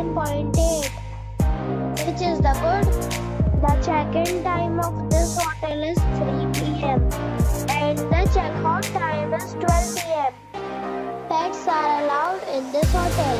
7.8, which is the good. The check-in time of this hotel is 3 p.m. and the check-out time is 12 p.m. Pets are allowed in this hotel.